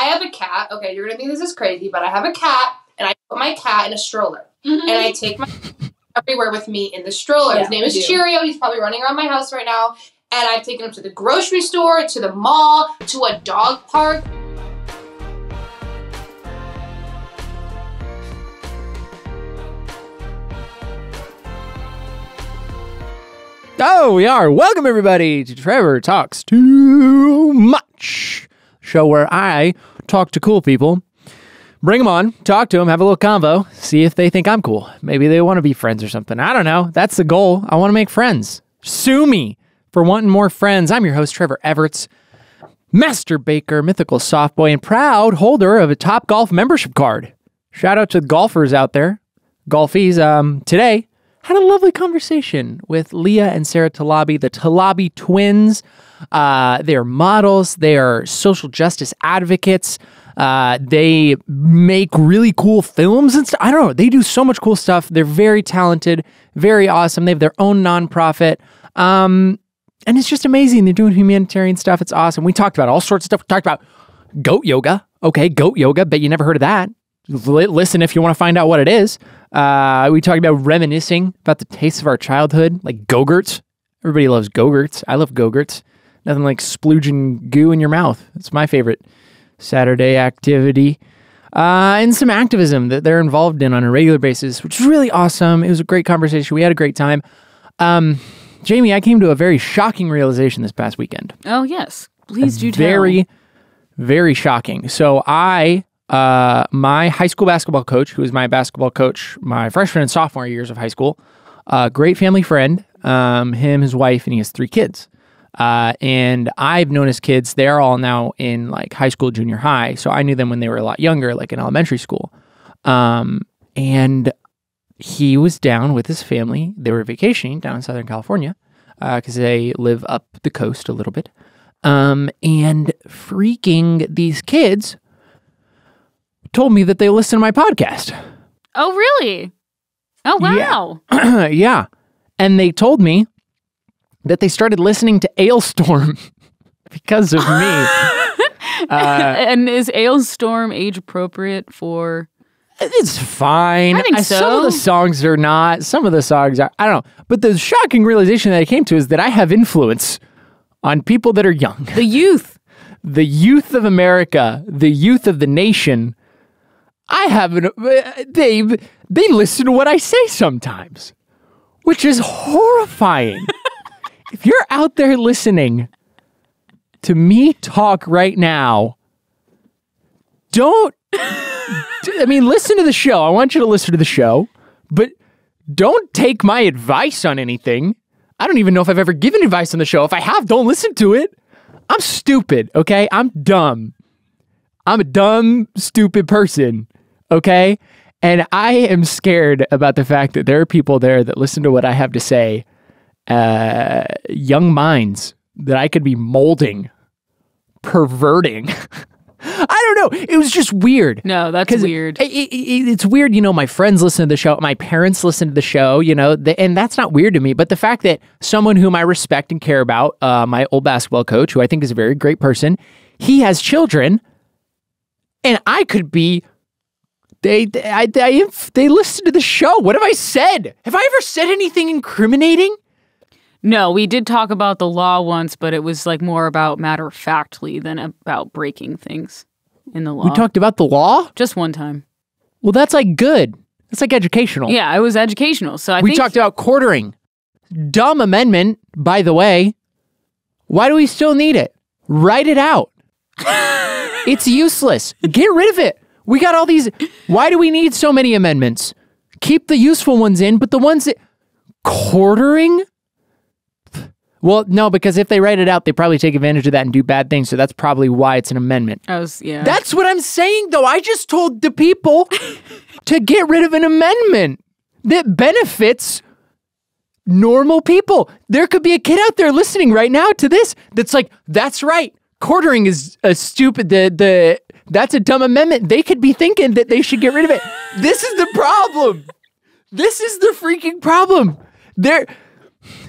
I have a cat. Okay, you're gonna think this is crazy, but I have a cat, and I put my cat in a stroller, Mhm. and I take my everywhere with me in the stroller. His name is do. Cheerio. He's probably running around my house right now. And I've taken him to the grocery store, to the mall, to a dog park. Oh, we are. Welcome, everybody, to Trevor Talks Too Much, show where I talk to cool people, bring them on, talk to them, have a little convo, see if they think I'm cool. Maybe they want to be friends or something. I don't know. That's the goal. I want to make friends. Sue me for wanting more friends. I'm your host, Trevor Evarts, master baker, mythical soft boy, and proud holder of a Top Golf membership card. Shout out to the golfers out there, golfies. Um, today, had a lovely conversation with Leah and Sarah Talabi, the Talabi twins. Uh, they are models, they are social justice advocates. Uh, they make really cool films and stuff. I don't know. They do so much cool stuff. They're very talented, very awesome. They have their own nonprofit. Um, and it's just amazing. They're doing humanitarian stuff. It's awesome. We talked about all sorts of stuff. We talked about goat yoga. Okay, goat yoga. Bet you never heard of that. Li- Listen if you want to find out what it is. Uh, we talked about reminiscing about the taste of our childhood, like Go-Gurts. Everybody loves Go-Gurts. I love Go-Gurts. Nothing like splooging goo in your mouth. It's my favorite Saturday activity. Uh, and some activism that they're involved in on a regular basis, which is really awesome. It was a great conversation. We had a great time. Um, Jamie, I came to a very shocking realization this past weekend Oh yes, please do tell. very very shocking so i uh my high school basketball coach who was my basketball coach my freshman and sophomore years of high school uh great family friend um him his wife and he has three kids uh and i've known his kids they're all now in like high school junior high so i knew them when they were a lot younger like in elementary school um and he was down with his family they were vacationing down in southern california because they live up the coast a little bit um, and freaking these kids told me that they listen to my podcast. Oh really? Oh Yeah. wow. yeah. And they told me that they started listening to Alestorm because of me. Uh, and is Alestorm age appropriate for? it's fine. I think so. Some of the songs are not. Some of the songs are. I don't know. But the shocking realization that I came to is that I have influence on people that are young. The youth. the youth of America, the youth of the nation, I have an they they listen to what I say sometimes, which is horrifying. If you're out there listening to me talk right now, don't I mean listen to the show. I want you to listen to the show, but don't take my advice on anything. I don't even know if I've ever given advice on the show. If I have, don't listen to it. I'm stupid, okay? I'm dumb. I'm a dumb, stupid person, okay? And I am scared about the fact that there are people there that listen to what I have to say, uh, young minds that I could be molding, perverting. I don't know. It was just weird. No, that's weird. It, it- it- it's weird, you know. My friends listen to the show. My parents listen to the show, you know, the, and that's not weird to me. But the fact that someone whom I respect and care about, uh, my old basketball coach, who I think is a very great person, he has children, and I could be. They, they, I, I, they listen to the show. What have I said? Have I ever said anything incriminating? No, we did talk about the law once, but it was like more about matter of factly than about breaking things in the law. We talked about the law. just one time. Well, that's like good. That's like educational. Yeah, it was educational. So I we talked about quartering. Dumb amendment, by the way. Why do we still need it? Write it out. it's useless. Get rid of it. We got all these. Why do we need so many amendments? Keep the useful ones in, but the ones that. Quartering? Well, no, because if they write it out, they probably take advantage of that and do bad things. So that's probably why it's an amendment. I was yeah. That's what I'm saying, though. I just told the people to get rid of an amendment that benefits normal people. There could be a kid out there listening right now to this that's like, that's right. Quartering is a stupid the the that's a dumb amendment. They could be thinking that they should get rid of it. this is the problem. This is the freaking problem. There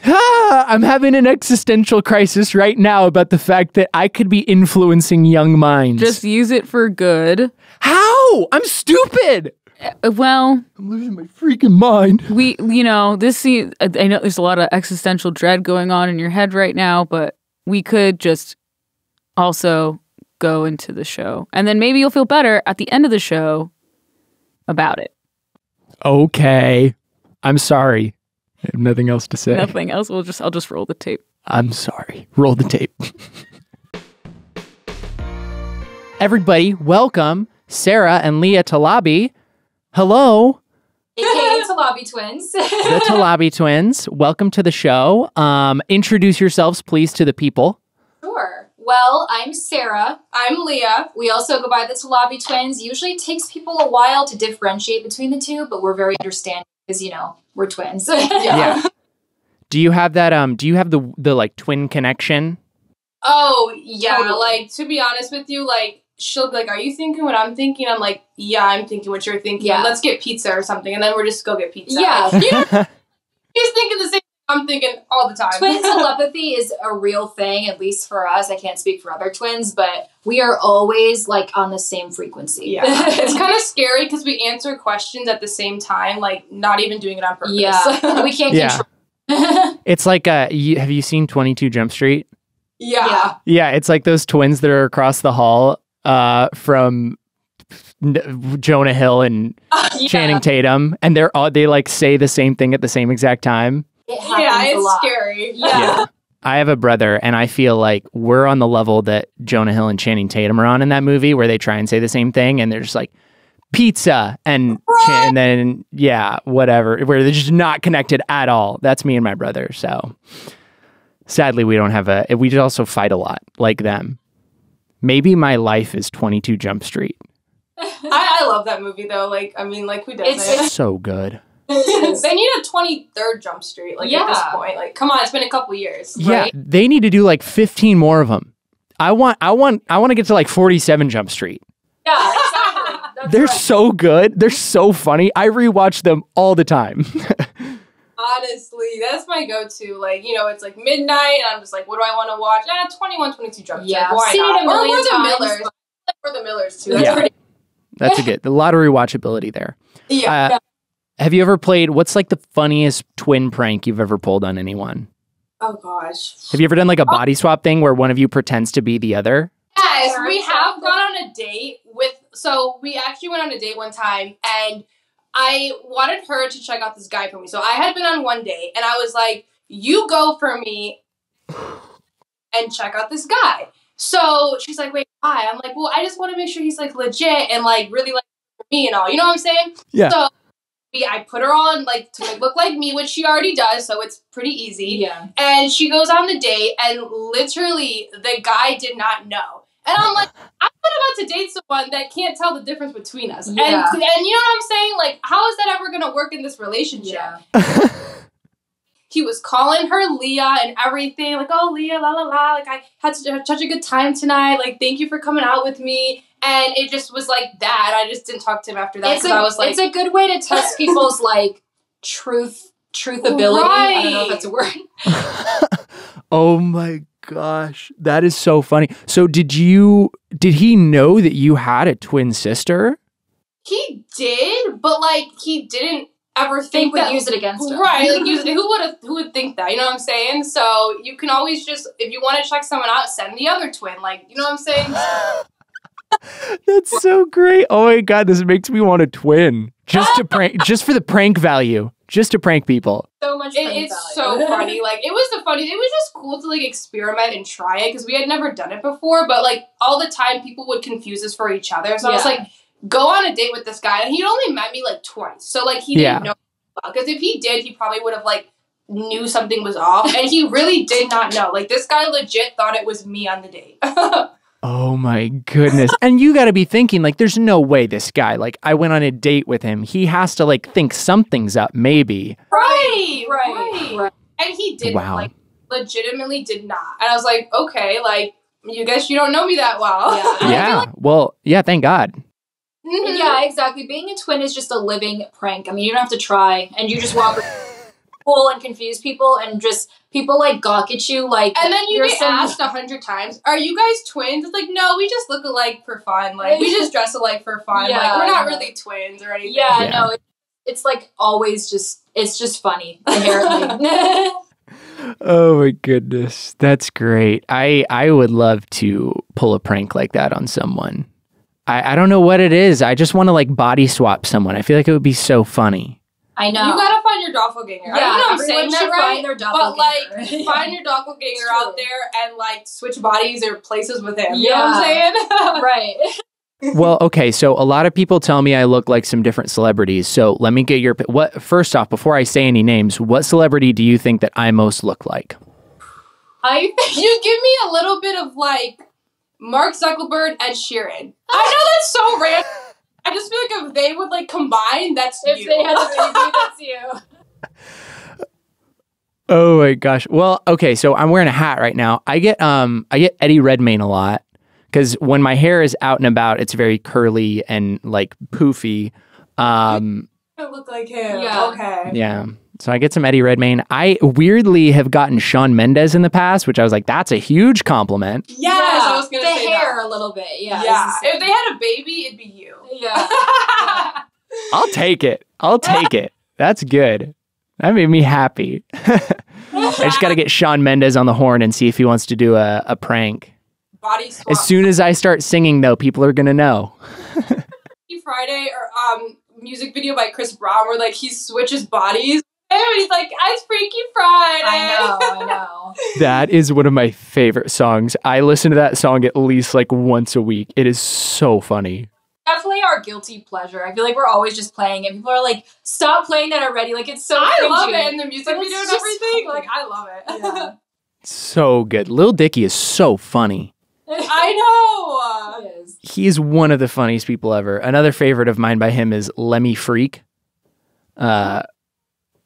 Ah, I'm having an existential crisis right now about the fact that I could be influencing young minds. Just use it for good. how? I'm stupid. Uh, Well, I'm losing my freaking mind. we, you know, this scene, I I know there's a lot of existential dread going on in your head right now, but we could just also go into the show. And then maybe you'll feel better at the end of the show about it. Okay. I'm sorry. I have nothing else to say. Nothing else. We'll just, I'll just roll the tape. I'm sorry. Roll the tape. Everybody, welcome Sarah and Leah Talabi. Hello, AKA Talabi twins. the Talabi twins. Welcome to the show. Um, introduce yourselves, please, to the people. sure. Well, I'm Sarah. I'm Leah. We also go by the Talabi twins. Usually it takes people a while to differentiate between the two, but we're very understanding because, you know, we're twins. Yeah. Do you have that? Um, do you have the the like twin connection? Oh yeah, Totally. like to be honest with you, like she'll be like, "Are you thinking what I'm thinking?" I'm like, "Yeah, I'm thinking what you're thinking. Yeah. Let's get pizza or something," and then we're just go get pizza. Yeah. Like, you know, he's thinking the same. Thing I'm thinking all the time. Twin telepathy is a real thing, at least for us. I can't speak for other twins, but we are always like on the same frequency. yeah, it's kind of scary because we answer questions at the same time, like not even doing it on purpose. yeah. we can't Yeah. control. It's like uh, you, have you seen Twenty Two Jump Street? yeah. Yeah. Yeah, it's like those twins that are across the hall uh, from Jonah Hill and Yeah. Channing Tatum, and they're all they like say the same thing at the same exact time. It happens Yeah, a it's lot. scary. Yeah. I have a brother, and I feel like we're on the level that Jonah Hill and Channing Tatum are on in that movie, where they try and say the same thing, and they're just like pizza, and Chan- and then yeah, whatever, where they're just not connected at all. That's me and my brother. So sadly, we don't have a. We just also fight a lot like them. Maybe my life is Twenty Two Jump Street. I, I love that movie though. Like, I mean, like who doesn't? It's- So good. They need a 23rd Jump Street. Like at this point, like come on, it's been a couple years. Yeah, right? they need to do like fifteen more of them. I want. I want. I want to get to like Forty Seven Jump Street. Yeah, exactly. That's They're right. so good. They're so funny. I rewatch them all the time. Honestly, that's my go-to. Like, you know, it's like midnight, and I'm just like, what do I want to watch? Ah, 21, 22 Jump Street. Yeah, why seen it a Or million we're the Millers. but- Like, the Millers too. That's Yeah. pretty. That's a good. The lottery watchability there. Yeah. Uh, have you ever played? What's like the funniest twin prank you've ever pulled on anyone? oh gosh. Have you ever done like a oh. body swap thing where one of you pretends to be the other? Yes, we have gone on a date with. So we actually went on a date one time, and I wanted her to check out this guy for me. So I had been on one date, and I was like, "You go for me, and check out this guy." So she's like, "Wait, why?" I'm like, "Well, I just want to make sure he's like legit and like really like me and all." You know what I'm saying? Yeah. So we, I put her on like to look like me, which she already does, so it's pretty easy. Yeah. And she goes on the date, and literally the guy did not know. And I'm like, I'm not about to date someone that can't tell the difference between us. Yeah. And, and you know what I'm saying? Like, how is that ever going to work in this relationship? Yeah. He was calling her Leah and everything. Like, oh, Leah, la la la. Like, I had such a, such a good time tonight. Like, thank you for coming out with me. And it just was like that. I just didn't talk to him after that It's because a, I was like, it's a good way to test people's like truth truth truthability. I don't know if that's a word. oh my gosh, that is so funny. So did you? Did he know that you had a twin sister? he did, but like, he didn't ever think, Think would that use it against him. Right, like use it. Who would have? Who would think that? You know what I'm saying? So you can always just, if you want to check someone out, send the other twin. Like, you know what I'm saying? That's so great. Oh my god, this makes me want a twin just to prank, just for the prank value, just to prank people. So much. It, it's value. so funny. Like, it was the funny. It was just cool to like experiment and try it because we had never done it before. But like all the time, people would confuse us for each other. So I was like, go on a date with this guy, and he only met me like twice. So like he Yeah. didn't know because if he did, he probably would have like knew something was off, and he really did not know. Like this guy legit thought it was me on the date. Oh my goodness. and you got to be thinking like there's no way this guy like I went on a date with him. He has to like think something's up maybe. Right, right, right. And he didn't, Wow. like, legitimately did not. And I was like, okay, like, you guess you don't know me that well. Yeah. Yeah. like- well, yeah, thank God. Mhm. Yeah, exactly. Being a twin is just a living prank. I mean, you don't have to try, and you just walk. fool and confuse people and just people like gawk at you like And then you you're get some- asked a hundred times, "Are you guys twins?" It's like, no, we just look alike for fun. Like we just dress alike for fun. Yeah, like we're not really twins or anything. Yeah, Yeah. no, it, it's like always just it's just funny inherently. Oh my goodness, that's great. I I would love to pull a prank like that on someone. I I don't know what it is. I just want to like body swap someone. I feel like it would be so funny. I know. You gotta find your doppelganger. I Yeah, don't know I'm everyone saying that should right, find their but like find your doppelganger out there and like switch bodies or places with him. You know what I'm saying? right. well, okay, so a lot of people tell me I look like some different celebrities. So let me get your what first off before I say any names, what celebrity do you think that I most look like? I you give me a little bit of like Mark Zuckerberg, Ed Sheeran. I know that's so random. I just feel like if they would like combine, that's if you. they had a baby, that's you. Oh my gosh. Well, okay, so I'm wearing a hat right now. I get um I get Eddie Redmayne a lot cuz when my hair is out and about, it's very curly and like poofy. Um I look like him. Yeah. Okay. yeah. So I get some Eddie Redmayne. I weirdly have gotten Shawn Mendes in the past, which I was like that's a huge compliment. Yes, yeah, I was gonna the say hair that. a little bit. Yeah. Yeah. If they had a baby, it'd be you. same. yeah. I'll take it. I'll take it. That's good. That made me happy. I just got to get Shawn Mendes on the horn and see if he wants to do a, a prank. Body swap. As soon as I start singing, though, people are going to know. Friday or um music video by Chris Brown where like he switches bodies. And he's like, it's Freaky Friday. I know. I know. That is one of my favorite songs. I listen to that song at least like once a week. It is so funny. Definitely our guilty pleasure. I feel like we're always just playing it. People are like, "Stop playing that already!" Like it's so. I love it in the music video and everything. so Like I love it. Yeah. So good. Lil Dicky is so funny. I know. It is. He's one of the funniest people ever. Another favorite of mine by him is Lemme Freak. Uh,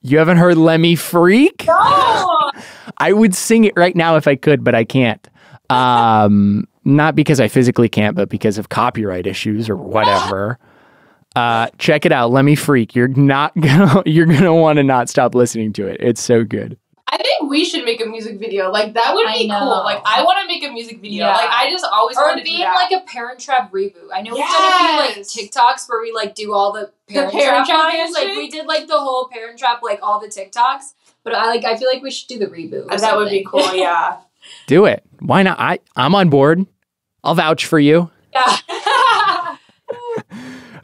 you haven't heard Lemme Freak? Oh, I would sing it right now if I could, but I can't. Um, not because I physically can't, but because of copyright issues or whatever. Uh, check it out, Lemme Freak. You're not gonna you're gonna want to not stop listening to it. It's so good. I think we should make a music video. Like that would be cool. Like I want to make a music video. Yeah. Like I just always Or wanted to do being that. like a Parent Trap reboot. I know we've done a few like TikToks where we like do all the Parent, Parent Trap Trap ones. Like we did like the whole Parent Trap, like all the TikToks. But I like I feel like we should do the reboot. or that would be cool. Yeah. Do it. Why not? I I'm on board. I'll vouch for you. yeah.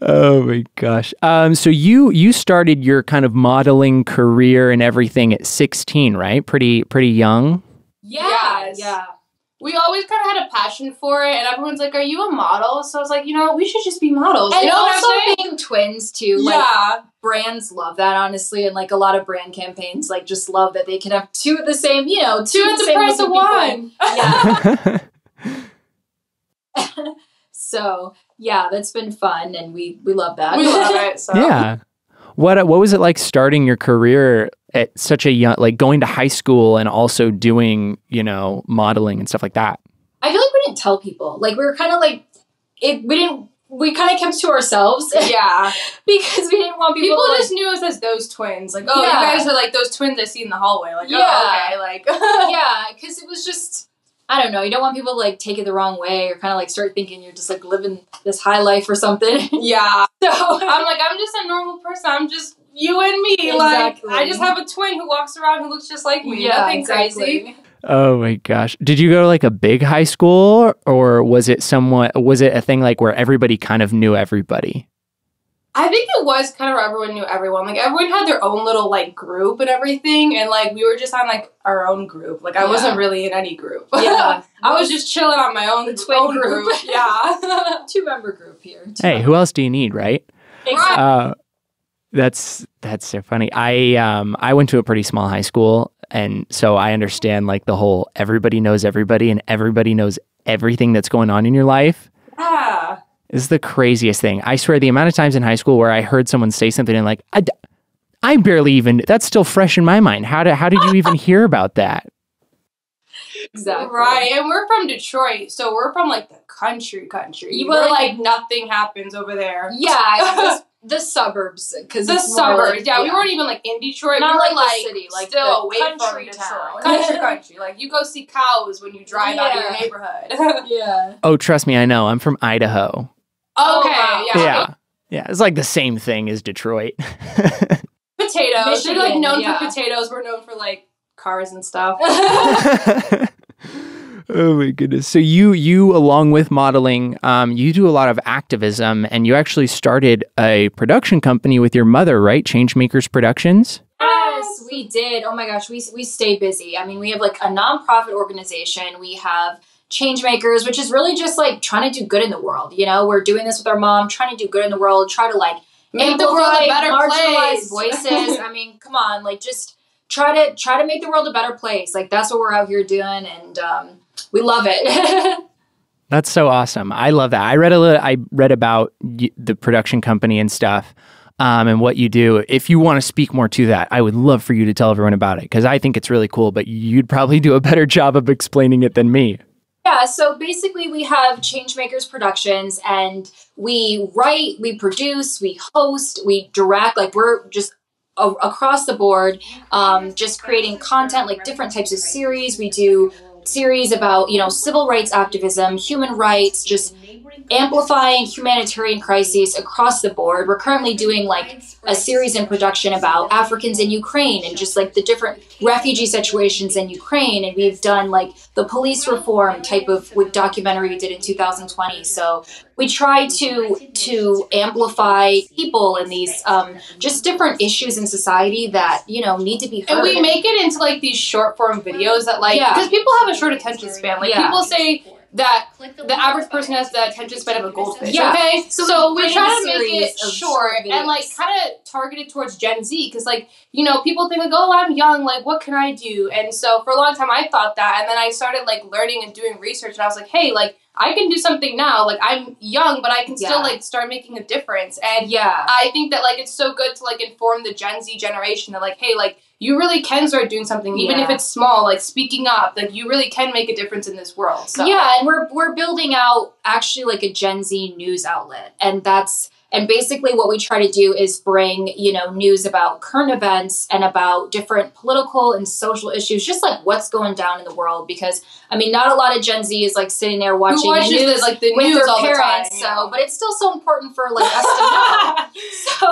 Oh my gosh. Um, so you you started your kind of modeling career and everything at 16, right? Pretty pretty young. yeah. Yes. Yeah. we always kind of had a passion for it, and everyone's like, "Are you a model?" So I was like, you know, we should just be models. And you know also what I'm saying? being twins too. Like yeah, brands love that honestly, and like a lot of brand campaigns like just love that they can have two of the same, you know, two, two at the the same price of looking people. one. Yeah. so yeah, that's been fun, and we we love that. we love it. So yeah. What uh, what was it like starting your career at such a young like going to high school and also doing, you know, modeling and stuff like that? I feel like we didn't tell people. Like we were kind of like it. We didn't. We kind of kept to ourselves yeah. because we didn't want people. People to, like, just knew us as those twins. Like, oh, Yeah. you guys are like those twins I see in the hallway. Like, oh, Yeah. oh, okay. Like, yeah, because it was just I don't know. You don't want people to like take it the wrong way or kind of like start thinking you're just like living this high life or something. yeah. so I'm like, I'm just a normal person. I'm just you and me. Like, I just have a twin who walks around who looks just like me. yeah, Nothing exactly. crazy. Oh my gosh. Did you go to like a big high school or was it somewhat was it a thing like where everybody kind of knew everybody? I think it was kind of where everyone knew everyone. Like everyone had their own little like group and everything, and like we were just on like our own group. Like I Yeah. wasn't really in any group. Yeah, I was just chilling on my own The twin own group. Yeah. two member group here. Two Hey, who else do you need, right? Exactly. Uh, that's that's so funny. I um I went to a pretty small high school, and so I understand like the whole everybody knows everybody and everybody knows everything that's going on in your life. yeah. Is the craziest thing. I swear, the amount of times in high school where I heard someone say something and like I, I barely even that's still fresh in my mind. How did how did you even hear about that? Exactly. Right, and we're from Detroit, so we're from like the country, country. You Where were, like nothing happens over there. Yeah, it the suburbs because the suburbs. yeah, we weren't even like in Detroit. Not we were like the like, city, like still the away from country Detroit. town. country, country. Like you go see cows when you drive out of your neighborhood. Yeah. Oh, trust me, I know. I'm from Idaho. Okay, wow. yeah. Yeah. Yeah, it's like the same thing as Detroit. Potatoes. They're like known yeah. for potatoes. We're known for like cars and stuff. oh my goodness. So you you along with modeling, um, you do a lot of activism and you actually started a production company with your mother, right? Changemakers Productions? Yes, we did. Oh my gosh, we we stay busy. I mean, we have like a nonprofit organization. We have Changemakers, which is really just like trying to do good in the world. You know, we're doing this with our mom, trying to do good in the world, try to like Make the world a better marginalized place. voices. I mean, come on, like just try to try to make the world a better place. Like that's what we're out here doing, and um, we love it. That's so awesome. I love that. I read a little, I read about y- the production company and stuff. Um, and what you do. If you want to speak more to that, I would love for you to tell everyone about it because I think it's really cool. But you'd probably do a better job of explaining it than me. Yeah, so basically we have Changemakers Productions and we write, we produce, we host, we direct, like we're just a- across the board um, just creating content like different types of series. We do series about, you know, civil rights activism, human rights, just amplifying humanitarian crises across the board. We're currently doing like a series in production about Africans in Ukraine and just like the different refugee situations in Ukraine. And we've done like the police reform type of documentary we did in 2020. So we try to to amplify people in these um, just different issues in society that you know need to be heard. And we make it into like these short form videos that like Yeah. because people have a short attention span. Like Yeah. people say that the average person has the attention span of a goldfish. Yeah. Okay, So so, we we create try to make series it short short and like kind of targeted towards Gen Z because like you know people think like oh I'm young like what can I do and so for a long time I thought that and then I started like learning and doing research and I was like hey like I can do something now like I'm young but I can still like start making a difference and yeah. I think that like it's so good to like inform the Gen Z generation that like, hey, like you really can start doing something, even Yeah. if it's small, like speaking up, like you really can make a difference in this world. So Yeah, and we're we're building out actually like a Gen Z news outlet, and that's and basically what we try to do is bring you know news about current events and about different political and social issues, just like what's going down in the world. Because I mean, not a lot of Gen Z is like sitting there watching the news the, like the with news their all parents. the time. so, but it's still so important for like us to know. So,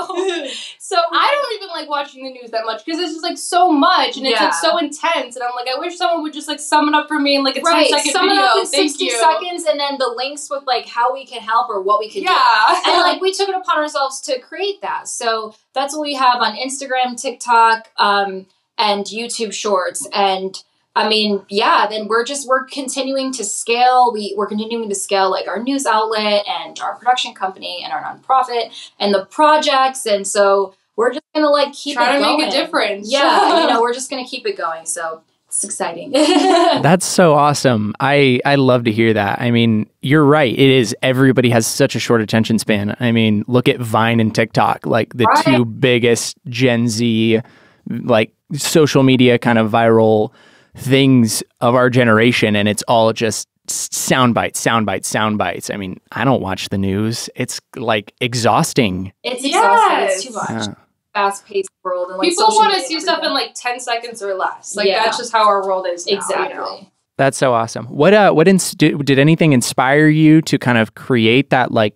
so I don't even like watching the news that much because it's just like so much and it's Yeah. like so intense and I'm like I wish someone would just like sum it up for me in like a right, 10 second sum it video. up in Thank sixty you. seconds, and then the links with like how we can help or what we can do. Yeah. and like we took it upon ourselves to create that. So that's what we have on Instagram, TikTok, um, and YouTube Shorts. And I mean, yeah, then we're just we're continuing to scale. We we're continuing to scale like our news outlet and our production company and our nonprofit and the projects. And so we're just gonna like keep Try it to going. make a difference. Yeah, you know, we're just gonna keep it going. So it's exciting. That's so awesome. I I love to hear that. I mean, you're right. It is everybody has such a short attention span. I mean, look at Vine and TikTok, like the Right. two biggest Gen Z like social media kind of viral things of our generation and it's all just s- sound bites, sound bites, sound bites. I mean, I don't watch the news. It's like exhausting. it's exhausting. It's too much. Yeah. Fast paced world and like People want to see and stuff in like 10 seconds or less. Like Yeah. that's just how our world is now, you exactly. know? That's so awesome. What uh what ins- did, did anything inspire you to kind of create that like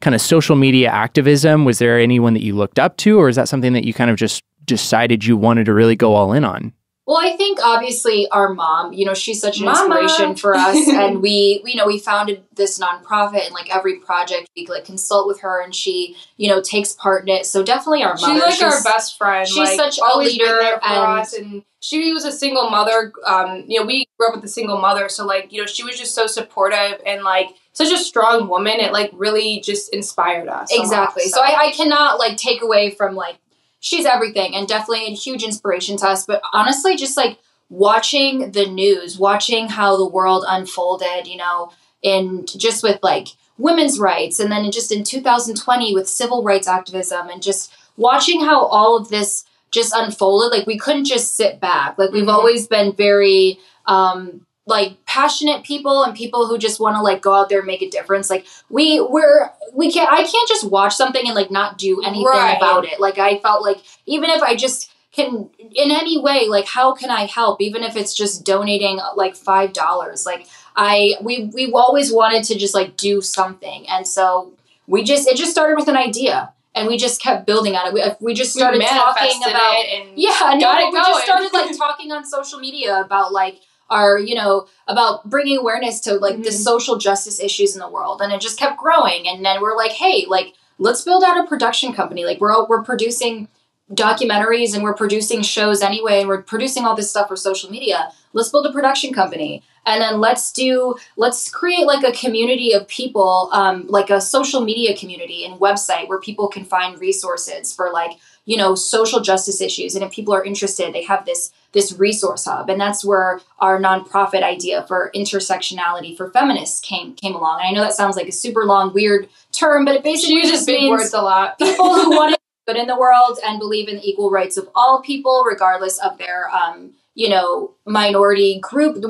kind of social media activism? Was there anyone that you looked up to or is that something that you kind of just decided you wanted to really go all in on? Well, I think obviously our mom, you know, she's such an Mama. inspiration for us, and we, you know, we founded this nonprofit, and like every project, we like consult with her, and she, you know, takes part in it. So definitely our mother. She's like our best friend. she's like, such a leader for and- us, and she was a single mother. Um, you know, we grew up with a single mother, so like, you know, she was just so supportive and like such a strong woman. It like really just inspired us. exactly. So I, I cannot like take away from like she's everything, and definitely a huge inspiration to us. But honestly, just like watching the news, watching how the world unfolded, you know, and just with like women's rights, and then just in 2020 with civil rights activism, and just watching how all of this just unfolded. Like we couldn't just sit back. Like we've Mhm. always been very um, like passionate people and people who just want to like go out there and make a difference. Like we we're we can't i can't just watch something and like not do anything Right. about it. Like i felt like even if i just can in any way like how can i help? Even if it's just donating uh, like five dollars. Like i we we've always wanted to just like do something. And so we just it just started with an idea. And we just kept building on it. We, uh, we just started we talking about it and yeah, no, got it we just started like talking on social media about like our, you know, about bringing awareness to like the Mhm. social justice issues in the world, and it just kept growing. And then we're like, hey, like let's build out a production company. Like we're all, we're producing documentaries and we're producing shows anyway, and we're producing all this stuff for social media. Let's build a production company. And then let's do let's create like a community of people, um, like a social media community and website where people can find resources for like you know social justice issues and if people are interested they have this this resource hub. And that's where our nonprofit idea for intersectionality for feminists came came along. And i know that sounds like a super long weird term but it basically just means words a lot. people who want to good in the world and believe in the equal rights of all people regardless of their um you know minority group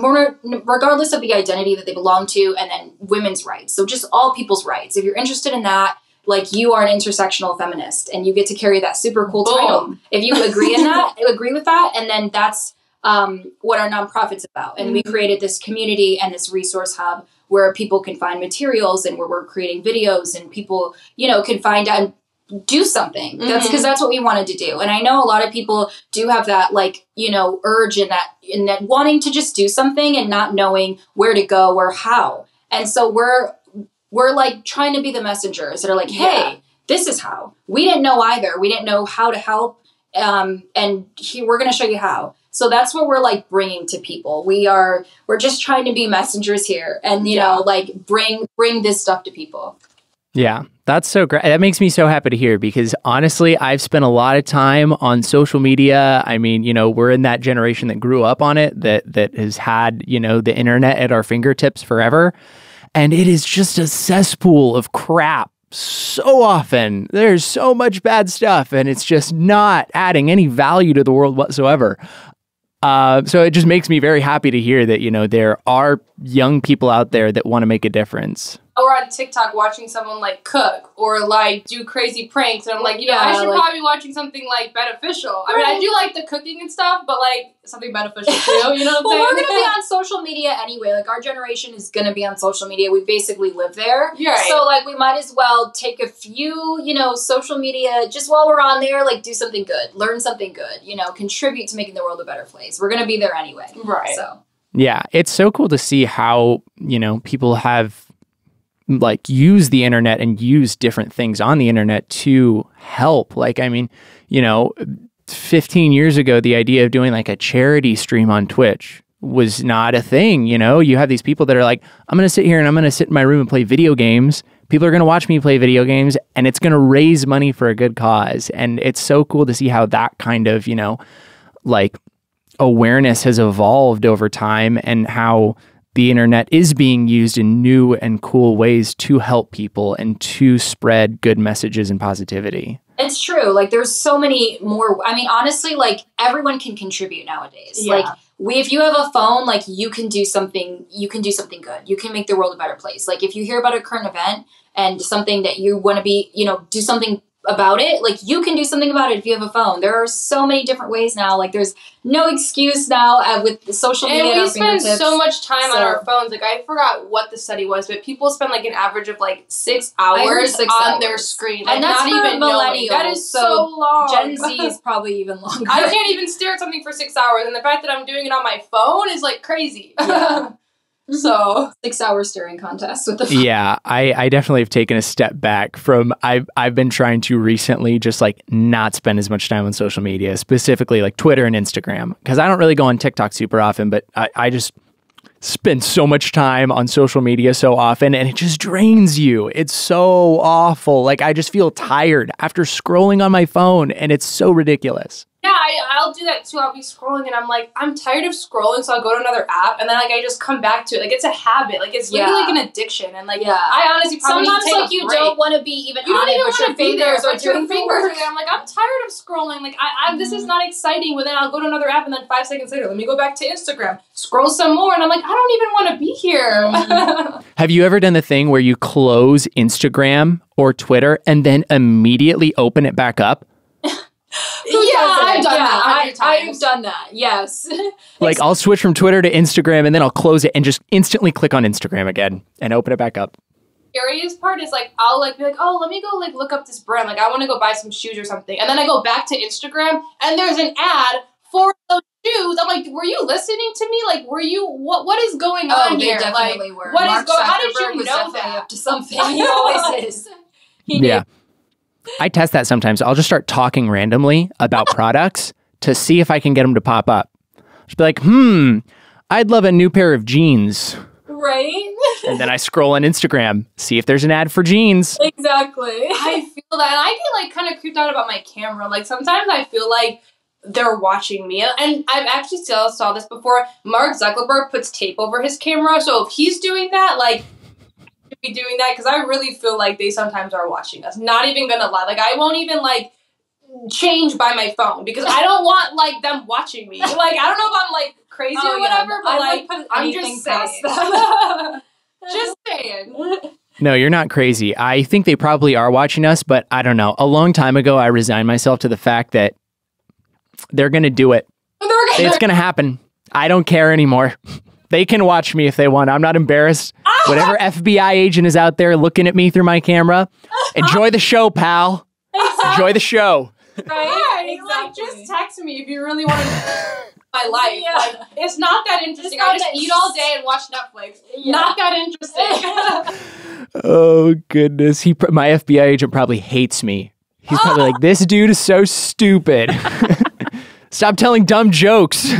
regardless of the identity that they belong to and then women's rights. So just all people's rights. If you're interested in that like you are an intersectional feminist and you get to carry that super cool title. Boom. if you agree in that agree with that and then that's um, what our nonprofit's about. And we Mhm. created this community and this resource hub where people can find materials and where we're creating videos and people you know can find out and do something. That's because that's what we wanted to do. And i know a lot of people do have that like you know urge in that in that wanting to just do something and not knowing where to go or how. And so we're we're like trying to be the messengers that are like hey Yeah. this is how we didn't know either we didn't know how to help um, and he, we're going to show you how so that's what we're like bringing to people we are we're just trying to be messengers here and you Yeah. know like bring bring this stuff to people Yeah, that's so great. That makes me so happy to hear because honestly, I've spent a lot of time on social media. I mean, you know, we're in that generation that grew up on it, that that has had, you know, the internet at our fingertips forever. And it is just a cesspool of crap so often. There's so much bad stuff and it's just not adding any value to the world whatsoever. Uh, so it just makes me very happy to hear that, you know, there are young people out there that want to make a difference. Or on TikTok watching someone like cook or like do crazy pranks, and I'm like, you know, I should like- probably be watching something like beneficial. I mean, I do like the cooking and stuff, but like something beneficial too. You know what I'm well, we're gonna be on social media anyway. Like our generation is gonna be on social media. We basically live there. You're right. So like we might as well take a few, you know, social media just while we're on there, like do something good, learn something good, you know, contribute to making the world a better place. We're gonna be there anyway. right. So Yeah, it's so cool to see how, you know, people have like use the internet and use different things on the internet to help. Like, I mean, you know, 15 years ago, the idea of doing like a charity stream on Twitch was not a thing. You know, you have these people that are like, I'm going to sit here and I'm going to sit in my room and play video games. People are going to watch me play video games and it's going to raise money for a good cause. And it's so cool to see how that kind of, you know, like awareness has evolved over time and how the internet is being used in new and cool ways to help people and to spread good messages and positivity. it's true. Like there's so many more I mean, honestly, like everyone can contribute nowadays. Yeah. Like we if you have a phone, like you can do something you can do something good. You can make the world a better place. Like if you hear about a current event and something that you want to be, you know, do something about it, like you can do something about it if you have a phone. There are so many different ways now. Like there's no excuse now uh, with the social media. And we spend fingertips. so much time on our phones. Like I forgot what the study was, but people spend like an average of like six hours six on hours. their screen, And that's not for even knowing. That millennials, is so so long. Gen Z is probably even longer. I can't even stare at something for six hours, and the fact that I'm doing it on my phone is like crazy. Yeah. Mm-hmm. so six hour staring contest with the phone. Yeah, I, I definitely have taken a step back from I've I've been trying to recently just like not spend as much time on social media, specifically like Twitter and Instagram. Because I don't really go on TikTok super often, but I, I just spend so much time on social media so often and it just drains you. It's so awful. Like I just feel tired after scrolling on my phone and it's so ridiculous. Yeah, I, I'll do that too. I'll be scrolling and I'm like, I'm tired of scrolling, so I'll go to another app and then like I just come back to it. Like it's a habit. Like it's literally Yeah. like an addiction. And like Yeah. I honestly probably Sometimes need to take like a you break. don't want to be even You don't even want to be there, fingers are but your doing fingers are there. I'm like, I'm tired of scrolling. Like, I, I this is not exciting. But then I'll go to another app, and then five seconds later, let me go back to Instagram, scroll some more, and I'm like, I don't even want to be here. Mhm. Have you ever done the thing where you close Instagram or Twitter and then immediately open it back up? Who yeah. I've done Yeah, that. a I, I've done that. Yes. Like I'll switch from Twitter to Instagram and then I'll close it and just instantly click on Instagram again and open it back up. scariest part is like I'll like be like, oh, let me go like look up this brand. Like I want to go buy some shoes or something, and then I go back to Instagram and there's an ad for those shoes. I'm like, were you listening to me? Like, were you what? What is going Oh, on they here? definitely like, were. what is Mark going? How did you was know that? up to something. He always is. He knew. Yeah. I test that sometimes. I'll just start talking randomly about products to see if I can get them to pop up. Just be like, hmm, I'd love a new pair of jeans. Right? And then I scroll on Instagram, see if there's an ad for jeans. exactly. I feel that, and I get like kind of creeped out about my camera. Like sometimes I feel like they're watching me, and I've actually still saw this before. Mark Zuckerberg puts tape over his camera, so if he's doing that, like. I should Be doing that because I really feel like they sometimes are watching us. Not even gonna lie, like I won't even like change by my phone because I don't want like them watching me. Like I don't know if I'm like crazy Oh, or yeah. whatever, but I like wouldn't put I'm just saying. just saying. No, you're not crazy. I think they probably are watching us, but I don't know. A long time ago, I resigned myself to the fact that they're going to do it. Gonna- It's going to happen. I don't care anymore. They can watch me if they want. I'm not embarrassed. Whatever FBI agent is out there looking at me through my camera, enjoy the show, pal. Enjoy the show. right? Right, like just text me if you really want to know my life. Yeah. Like it's not that interesting. It's not I just that- eat all day and watch Netflix. Yeah. Not that interesting. Oh goodness, he pr- my FBI agent probably hates me. He's probably like, "This dude is so stupid. Stop telling dumb jokes." oh,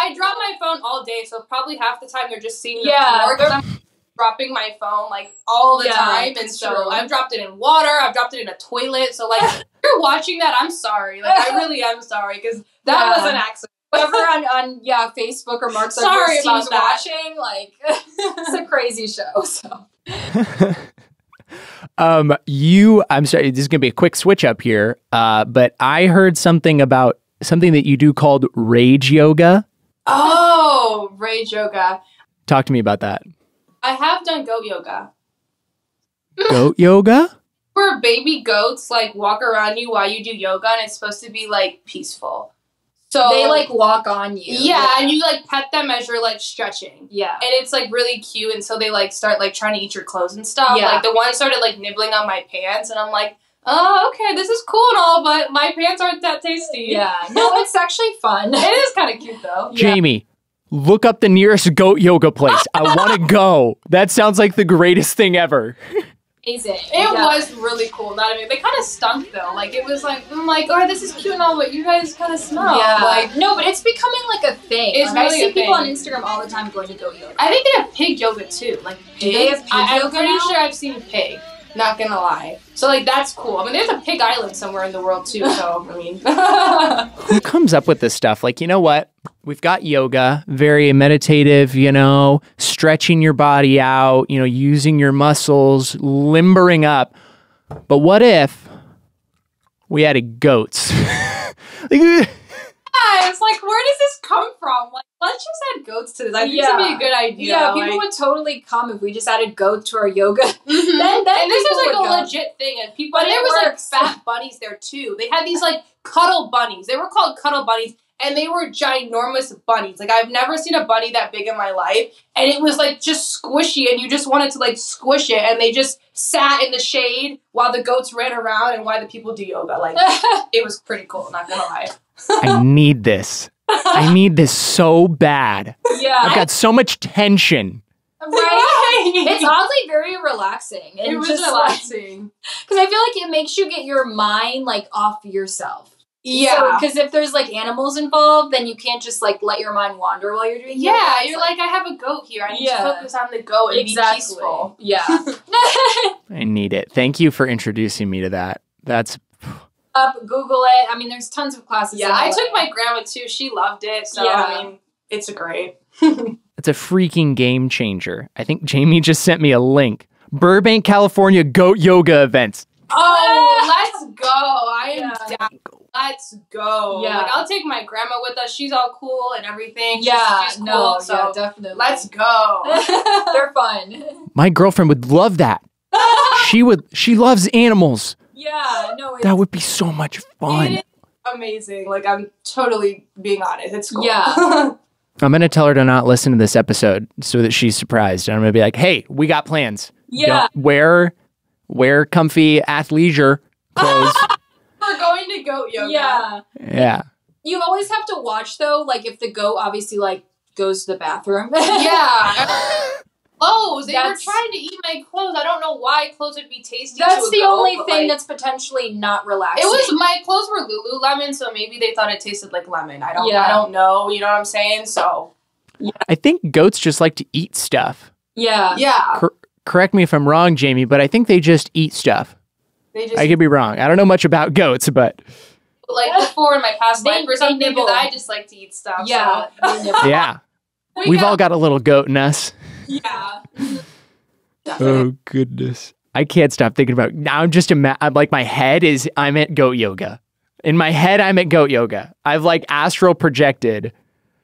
I drop my phone all day, so probably half the time they're just seeing the Yeah, floor 'cause I'm dropping my phone like all the Yeah, time, and so true. I've dropped it in water. I've dropped it in a toilet. So like, if you're watching that, I'm sorry. Like I really am sorry because that Yeah. was an accident. Whoever on, on yeah Facebook or Mark Sorry Zuckerberg's about team's that. watching, like it's a crazy show. So um, you, I'm sorry, this is gonna be a quick switch up here. Uh, but I heard something about something that you do called rage yoga. Oh, rage yoga. Talk to me about that. I have done goat yoga. Goat yoga. where baby goats like walk around you while you do yoga and it's supposed to be like peaceful. So they like walk on you. yeah, and you like pet them as you're like stretching. yeah. And it's like really cute and so they like start like trying to eat your clothes and stuff. Yeah. Like the one started like nibbling on my pants and I'm like, oh okay, this is cool and all, but my pants aren't that tasty. Yeah. No, it's actually fun. It is kind of cute though. Jamie, look up the nearest goat yoga place. I want to go. That sounds like the greatest thing ever. Is it? It Yeah. was really cool. Not even they kind of stunk though. Like it was like I'm like, oh, this is cute and all, but you guys kind of smell. Yeah. Like no, but it's becoming like a thing. It's Like, really I see a people thing. on Instagram all the time going to go yoga. I think they have pig yoga too. Like Do they pigs. have pig I, yoga I'm pretty now? sure I've seen pig. Not gonna lie. So like that's cool. I mean, there's a pig island somewhere in the world too. So I mean, Who comes up with this stuff? Like, you know what? We've got yoga, very meditative, you know, stretching your body out, you know, using your muscles, limbering up. But what if we added goats? Like, yeah, it's like where does this come from? Like let's just add goats to this. I think this would be a good idea. Yeah, people like, would totally come if we just added goats to our yoga. Mhm. Then- then and this was like a go. legit thing, and people. But there was like fat bunnies there too. They had these like cuddle bunnies. They were called cuddle bunnies, and they were ginormous bunnies. Like I've never seen a bunny that big in my life, and it was like just squishy, and you just wanted to like squish it, and they just sat in the shade while the goats ran around and while the people do yoga. Like it was pretty cool. Not gonna lie. I need this. I need this so bad. yeah. I've got so much tension. right? It's oddly very relaxing. And it was relaxing. Because I feel like it makes you get your mind like off yourself. yeah. Because if there's like animals involved, then you can't just like let your mind wander while you're doing yoga. yeah, It's you're like, I have a goat here. I need Yeah. to focus on the goat and exactly. be peaceful. Yeah. I need it. Thank you for introducing me to that. That's up, Google it. I mean, there's tons of classes. Yeah, I took my grandma too. She loved it. So Yeah. I mean, it's a great. It's a freaking game changer. I think Jamie just sent me a link. Burbank, California goat yoga events. Oh, let's go! I am Yeah. down. Let's go. Yeah. Like I'll take my grandma with us. She's all cool and everything. She's- Yeah, she's cool. no, so yeah, definitely. let's go. They're fun. My girlfriend would love that. She would she loves animals. Yeah, no, it's, That would be so much fun. It is amazing. Like I'm totally being honest. It's cool. Yeah. I'm gonna tell her to not listen to this episode so that she's surprised. And I'm gonna be like, hey, we got plans. yeah. Don't wear wear comfy athleisure clothes. We're going to goat yoga. Yeah. yeah. You always have to watch though, like if the goat obviously like goes to the bathroom. Yeah. Clothes. They That's- were trying to eat my clothes. I don't know why clothes would be tasty. That's to the goat, only thing like, that's potentially not relaxing. It was my clothes were Lululemon, so maybe they thought it tasted like lemon. I don't. Yeah. I don't know. You know what I'm saying? So I think goats just like to eat stuff. Yeah. yeah, Cor- correct me if I'm wrong, Jamie, but I think they just eat stuff. they just I could be wrong. I don't know much about goats, but like before in my past They- life or they something. Because I just like to eat stuff. Yeah. So. yeah, We we've got- all got a little goat in us. Yeah. Oh goodness. I can't stop thinking about now I'm just ima- I'm like my head is I'm at goat yoga. In my head I'm at goat yoga. I've like astral projected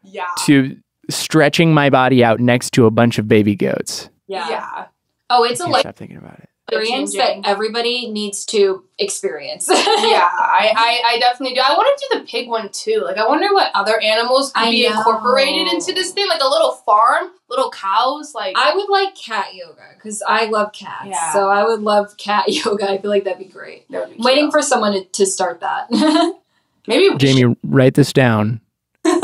Yeah. to stretching my body out next to a bunch of baby goats. Yeah. Yeah. Oh, it's a Can't life stop thinking about it. Experience that everybody needs to experience. yeah, I, I, I definitely do. I want to do the pig one too. Like, I wonder what other animals could I be know. incorporated into this thing, like a little farm, little cows. Like, I would like cat yoga because I love cats. Yeah. So I would love cat yoga. I feel like that'd be great. that would be I'm waiting for someone to, to start that. maybe we should- Jamie, write this down.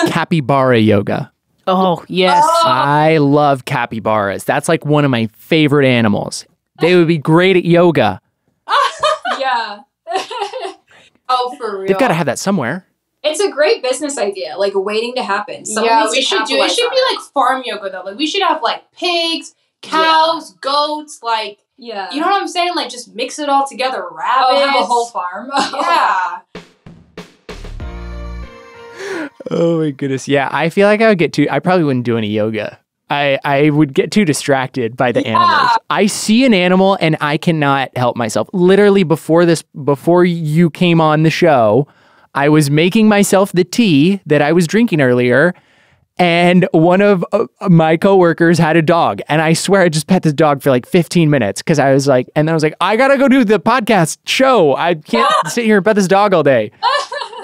Capybara yoga. Oh yes. Oh. I love capybaras. That's like one of my favorite animals. They would be great at yoga. yeah. oh, for real. They've got to have that somewhere. it's a great business idea, like waiting to happen. Someone yeah, we should do. It should on be like farm yoga though. Like, we should have like pigs, cows, goats. Like, yeah. you know what I'm saying? Like, just mix it all together. Rabbits. oh, have a whole farm. Yeah. Oh my goodness. Yeah, I feel like I would get too I probably wouldn't do any yoga. I I would get too distracted by the Yeah. animals. I see an animal and I cannot help myself. Literally before this before you came on the show, I was making myself the tea that I was drinking earlier and one of uh, my coworkers had a dog and I swear I just pet this dog for like 15 minutes cuz I was like and then I was like I got to go do the podcast show. I can't sit here and pet this dog all day.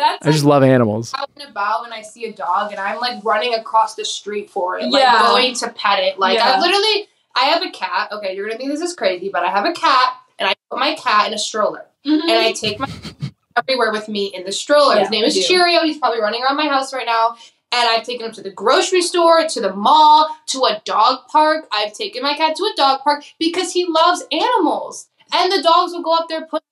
That's I just love animals. out and about when I see a dog and I'm like running across the street for it, like Yeah. going to pet it. Like Yeah. I literally, I have a cat. Okay, you're gonna think this is crazy, but I have a cat and I put my cat in a stroller Mhm. and I take my everywhere with me in the stroller. His Yeah, name is do. Cheerio. He's probably running around my house right now. And I've taken him to the grocery store, to the mall, to a dog park. I've taken my cat to a dog park because he loves animals. And the dogs will go up there, put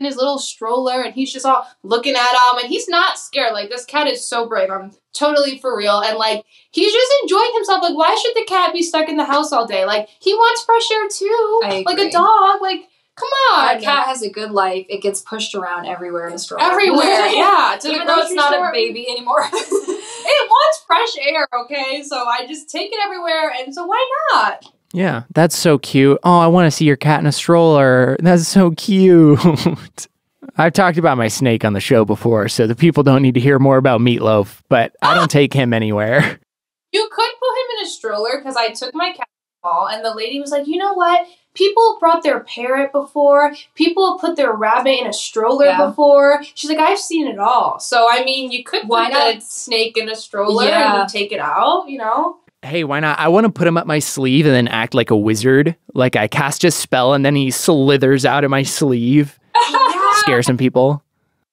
in his little stroller, and he's just all looking at him. And he's not scared. Like, this cat is so brave. I'm totally for real. And, like, he's just enjoying himself. Like, why should the cat be stuck in the house all day? Like, he wants fresh air too. Like a dog. Like, come on. Our cat has a good life. It gets pushed around everywhere in the stroller. Everywhere, yeah. To the Even though it's not store. a baby anymore. It wants fresh air, okay? So I just take it everywhere, and so why not? Yeah, that's so cute. Oh, I want to see your cat in a stroller. That's so cute. I've talked about my snake on the show before, so the people don't need to hear more about Meatloaf, but I don't ah! take him anywhere. You could put him in a stroller because I took my cat to the mall, and the lady was like, "You know what? People brought their parrot before. People put their rabbit in a stroller Yeah. before." She's like, "I've seen it all." So I mean, you could Why put not? the snake in a stroller Yeah. and take it out. You know? Hey, why not? I want to put him up my sleeve and then act like a wizard. Like I cast a spell and then he slithers out of my sleeve, yeah. scare some people.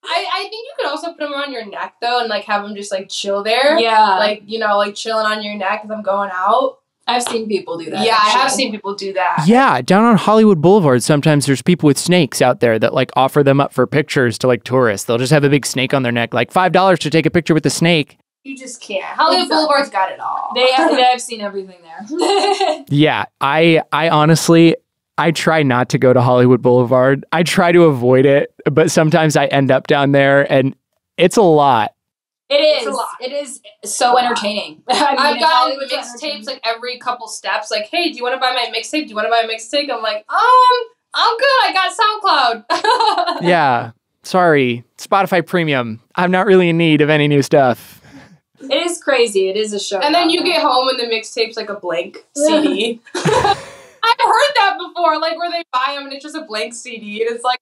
I, I think you could also put him on your neck though, and like have him just like chill there. yeah. Like you know, like chilling on your neck as I'm going out. I've seen people do that. yeah, I have seen people do that. Yeah, down on Hollywood Boulevard, sometimes there's people with snakes out there that like offer them up for pictures to like tourists. They'll just have a big snake on their neck, like $5 to take a picture with the snake. You just can't. Hollywood Exactly. Boulevard's got it all. They, they have seen everything there. Yeah, I I honestly I try not to go to Hollywood Boulevard. I try to avoid it, but sometimes I end up down there and it's a lot. It It is a lot. It is so entertaining. I mean, I've gotten mixtapes like every couple steps. Like, hey, do you want to buy my mixtape? Do you want to buy a mixtape? I'm like, um, I'm good. I got SoundCloud. Yeah. Sorry. Spotify Premium. I'm not really in need of any new stuff. It is crazy. It is a show. And then you get home and the mixtape's like a blank CD. I've heard that before, like where they buy them and it's just a blank CD, and it's like,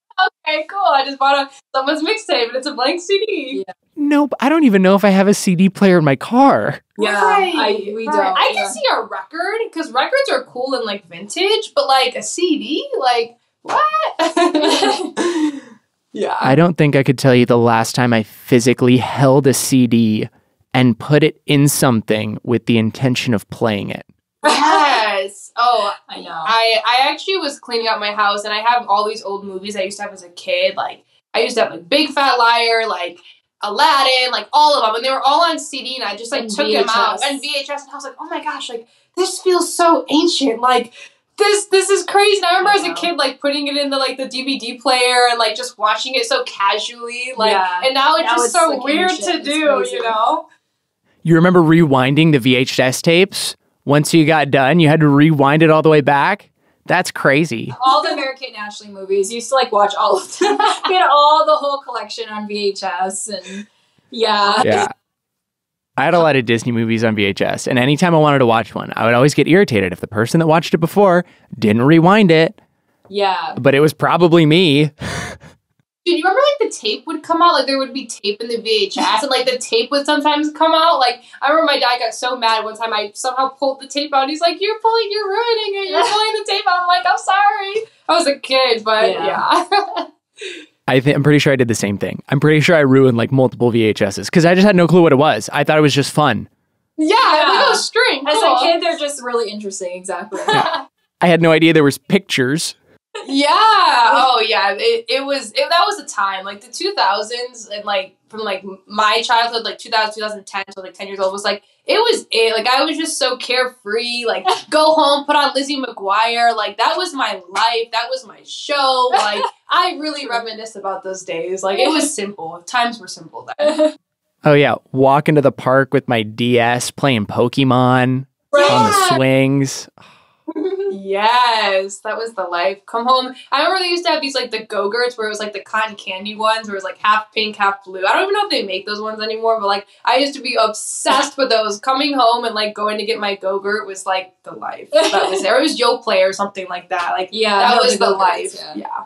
okay, cool. I just bought a someone's mixtape and it's a blank CD. Yeah. Nope. I don't even know if I have a CD player in my car. Yeah, Right, I, we right. don't. I yeah. can see a record because records are cool and like vintage, but like a CD, like what? yeah. I don't think I could tell you the last time I physically held a CD and put it in something with the intention of playing it. Yes. Oh, I know. I I actually was cleaning out my house and I have all these old movies I used to have as a kid. Like I used to have like Big Fat Liar, like Aladdin, like all of them, and they were all on CD. And I just like And took them out and VHS, and I was like, oh my gosh, like this feels so ancient. Like this this is crazy. And I remember I as a kid like putting it in the like the DVD player and like just watching it so casually. Like Yeah. and now it's Now just it's, so like, weird ancient. to do, you know? You remember rewinding the VHS tapes? Once you got done, you had to rewind it all the way back? That's crazy. all the Mary Kate and Ashley movies. Used to like watch all of them. we had all the whole collection on VHS, and yeah, Yeah. I had a lot of Disney movies on VHS, and anytime I wanted to watch one, I would always get irritated if the person that watched it before didn't rewind it, yeah. but it was probably me. Dude, you remember like the tape would come out? Like there would be tape in the VHS, and like the tape would sometimes come out. Like I remember my dad got so mad one time I somehow pulled the tape out. He's like, "You're pulling, you're ruining it. You're pulling the tape out." I'm like, "I'm sorry." I was a kid, but Yeah. yeah. I think I'm pretty sure I did the same thing. I'm pretty sure I ruined like multiple VHSs because I just had no clue what it was. I thought it was just fun. yeah, Like, Yeah. oh, string. As a kid, they're just really interesting. Exactly. I had no idea there was pictures. Yeah. Oh yeah. It, it was it, that was a time. Like the 2000s and like from like my childhood like 2000 2010 to like 10 years old was like it was it. Like I was just so carefree. Like go home put on Lizzie McGuire. Like that was my life. That was my show. Like I really reminisce about those days. Like it was simple. Times were simple then. Oh yeah, walk into the park with my DS playing Pokemon on the Yeah. swings. Yes, that was the life. Come home. I remember they used to have these like the Go-Gurts where it was like the cotton candy ones where it was like half pink, half blue. I don't even know if they make those ones anymore, but like I used to be obsessed with those. Coming home and like going to get my Go-Gurt was like the life. That was there. It was Yoplait or something like that. Like Yeah, that was the the, life. yeah. Yeah.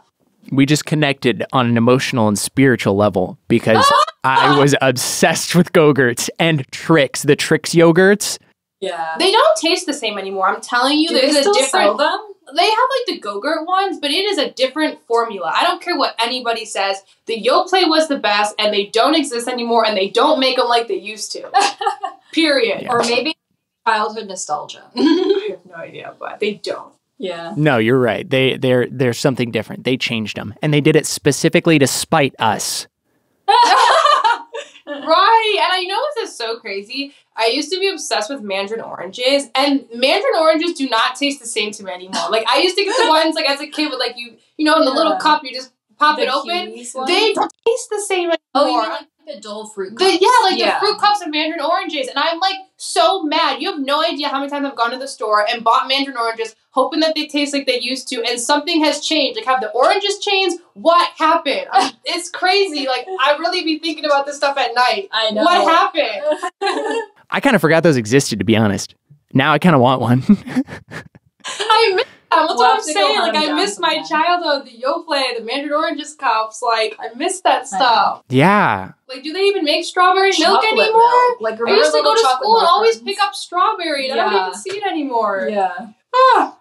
We just connected on an emotional and spiritual level because I was obsessed with Go-Gurts and Trix, the Trix yogurts. Yeah. They don't taste the same anymore. I'm telling you, Do there's they a still sell them? they have like the Go-Gurt ones, but it is a different formula. I don't care what anybody says. The Yoplait was the best, and they don't exist anymore, and they don't make them like they used to. Period. Yeah. Or maybe childhood nostalgia. I have no idea, but they don't. yeah. No, you're right. They they're they're something different. They changed them, and they did it specifically to spite us. Right, and I know this is so crazy. I used to be obsessed with mandarin oranges, and mandarin oranges do not taste the same to me anymore. Like I used to get the ones like as a kid with like you, you know, in the little cup, you just pop The it open. They don't taste the same anymore. Oh, you mean like the dull fruit The, cups? yeah, like Yeah. the fruit cups of mandarin oranges. And I'm like so mad. You have no idea how many times I've gone to the store and bought mandarin oranges hoping that they taste like they used to, and something has changed. Like, have the oranges changed? What happened? I'm- it's crazy. Like, I really be thinking about this stuff at night. I know. What happened? I kind of forgot those existed, to be honest. Now I kind of want one. I miss that. That's We'll what I'm have to go saying. Like, I miss my sometime. childhood, the Yoplait, the mandarin oranges cups. Like, I miss that stuff. yeah. Like, do they even make strawberry milk Chocolate anymore? milk. Like I used to go to chocolate school and always ones? pick up strawberry. and I don't even see it anymore. Yeah. Ah.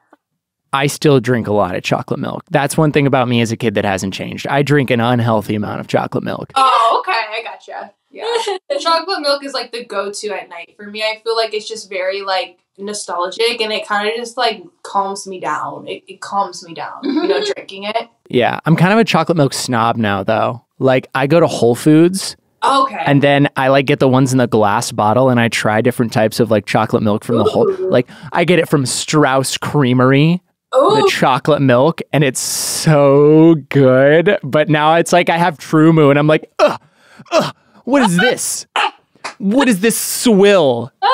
I still drink a lot of chocolate milk. That's one thing about me as a kid that hasn't changed. I drink an unhealthy amount of chocolate milk. Oh, okay, I gotcha. Yeah, chocolate milk is like the go-to at night for me. I feel like it's just very like nostalgic, and it kind of just like calms me down. It, it calms me down, you know, drinking it. Yeah, I'm kind of a chocolate milk snob now, though. Like, I go to Whole Foods Okay. and then I like get the ones in the glass bottle and I try different types of like chocolate milk from the whole. Like, I get it from Straus Creamery. the chocolate milk, and it's so good. But now it's like I have TruMoo, and I'm like, ugh, ugh, what is this? What is this swill? right.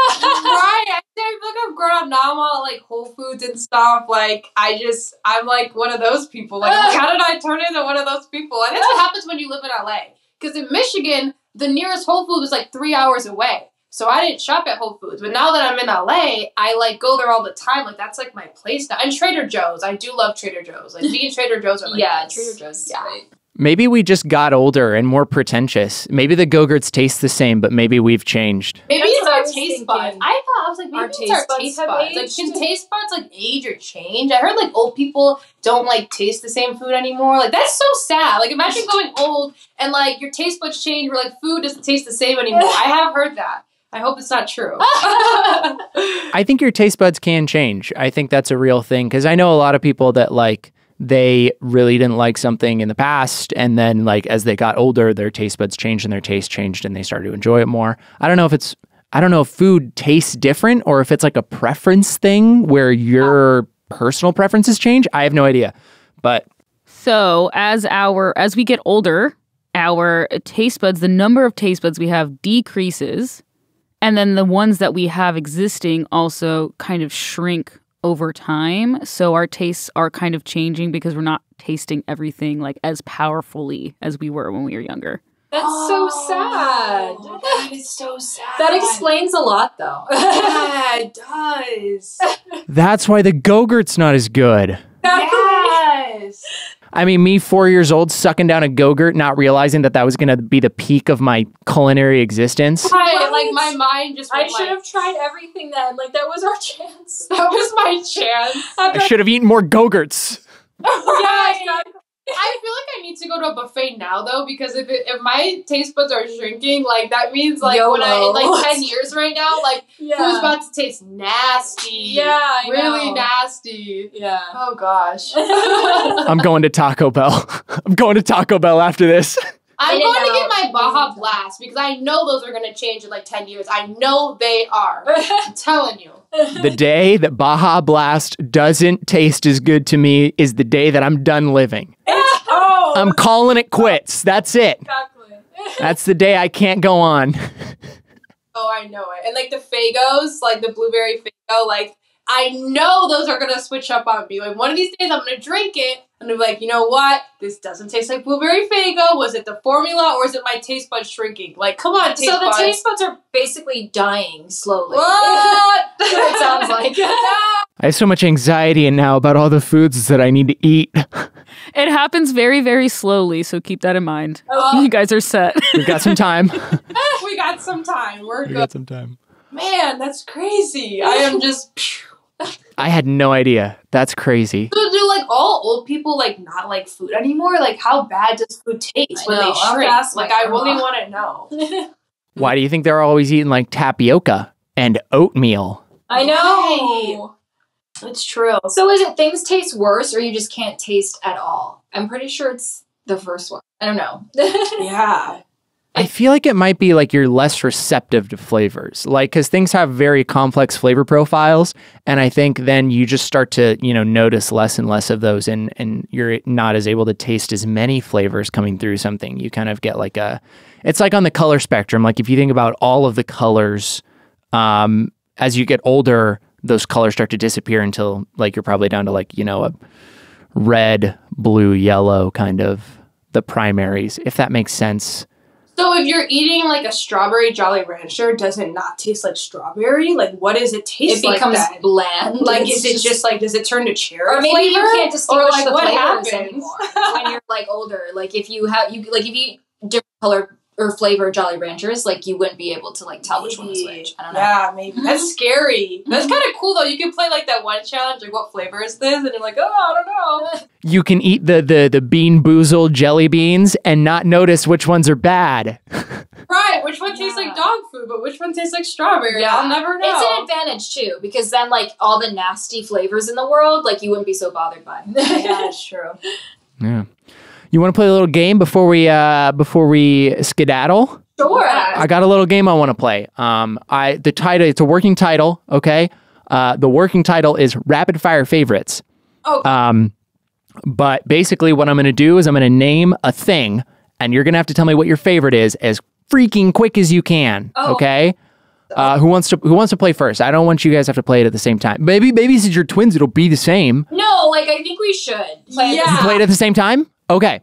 I feel like I've grown up now. I'm all like Whole Foods and stuff. Like I just, I'm like one of those people. Like how did I turn into one of those people? And that's what happens when you live in LA. Because in Michigan, the nearest Whole Foods was like three hours away. So I didn't shop at Whole Foods. But now that I'm in LA, I like go there all the time. Like that's like my place now. And Trader Joe's. I do love Trader Joe's. Like me and Trader Joe's are like yeah. Trader Joe's. Yeah. great. Maybe we just got older and more pretentious. Maybe the Go-Gurts taste the same, but maybe we've changed. Maybe That's it's our taste thinking. buds. I thought I was like maybe Our it's taste our buds taste have buds. Like aged? can taste buds like age or change? I heard like old people don't like taste the same food anymore. Like that's so sad. Like imagine going old and like your taste buds change where like food doesn't taste the same anymore. I have heard that. I hope it's not true. I think your taste buds can change. I think that's a real thing because I know a lot of people that like they really didn't like something in the past and then like as they got older their taste buds changed and their taste changed and they started to enjoy it more. I don't know if it's I don't know if food tastes different or if it's like a preference thing where your personal preferences change. I have no idea. But So as our as we get older, our taste buds, the number of taste buds we have decreases, and then the ones that we have existing also kind of shrink over time. So our tastes are kind of changing because we're not tasting everything like as powerfully as we were when we were younger. That's so oh, sad. Oh, That is so sad. That explains a lot, though. Yeah, it does. that's why the Go-Gurt's not as good. yes. I mean, me four years old sucking down a Go-Gurt, not realizing that that was going to be the peak of my culinary existence. Right, like my mind just I went should like, have tried everything then. Like that was our chance. that was my chance. I should have eaten more Go-Gurts. yeah, exactly. I feel like I need to go to a buffet now though because if it, if my taste buds are shrinking, like that means like when I in like ten years right now, like food's Yeah. about to taste nasty. Yeah, I really know. nasty. Yeah. Oh gosh. I'm going to Taco Bell. I'm going to Taco Bell after this. I'm In and going to get my Baja Blast because I know those are going to change in like 10 years. I know they are. I'm telling you. The day that Baja Blast doesn't taste as good to me is the day that I'm done living. Oh. I'm calling it quits. That's it. exactly. That's the day I can't go on. Oh, I know it. And like the Faygos, like the blueberry Faygo, like I know those are gonna switch up on me. Like one of these days, I'm gonna drink it and I'm like, you know what? This doesn't taste like blueberry Faygo. Was it the formula or is it my taste buds shrinking? Like, come on, taste so the buds. taste buds are basically dying slowly. What? it sounds like. I have so much anxiety and now about all the foods that I need to eat. It happens very, very slowly, so keep that in mind. Oh. You guys are set. We've got some time. we got some time. We're we good. got some time. Man, that's crazy. I am just. I had no idea. That's crazy. So do like all old people like not like food anymore? Like how bad does food taste I when know, they I'll shrink? ask Like I really want to know. Why do you think they're always eating like tapioca and oatmeal? I know. It's true. So is it things taste worse or you just can't taste at all? I'm pretty sure it's the first one. I don't know. Yeah. I feel like it might be like you're less receptive to flavors, like because things have very complex flavor profiles, and I think then you just start to you know notice less and less of those, and and you're not as able to taste as many flavors coming through something. You kind of get like a, it's like on the color spectrum. Like if you think about all of the colors, um, as you get older, those colors start to disappear until like you're probably down to like you know a red, blue, yellow kind of the primaries, if that makes sense. So if you're eating like a strawberry Jolly Rancher, does it not taste like strawberry? Like what does it it taste like? It becomes bland. Like is it just, like does it turn to cherry or maybe flavor? you can't distinguish or like the what flavors happens? anymore when you're like older. Like if you have you like if you eat different color or flavor Jolly Ranchers, like you wouldn't be able to like tell which one is which. I don't know. Yeah, maybe. Mm-hmm. That's scary. That's mm-hmm. kind of cool though. You can play like that one challenge, like what flavor is this? And you're like, oh, I don't know. you can eat the the the BeanBoozled jelly beans and not notice which ones are bad. Right, which one tastes Yeah. like dog food, but which one tastes like strawberry? Yeah. I'll never know. It's an advantage too, because then like all the nasty flavors in the world, like you wouldn't be so bothered by. yeah, it's true. Yeah. You want to play a little game before we uh before we skedaddle? Sure. I got a little game I want to play. Um I the title it's a working title, okay? Uh the working title is Rapid Fire Favorites. Oh. Um, but basically, what I'm going to do is I'm going to name a thing, and you're going to have to tell me what your favorite is as freaking quick as you can. Oh. Okay. Uh, who wants to Who wants to play first? I don't want you guys to have to play it at the same time. Maybe, maybe since you're twins, it'll be the same. No, like I think we should play Yeah. play it at the same time. Okay.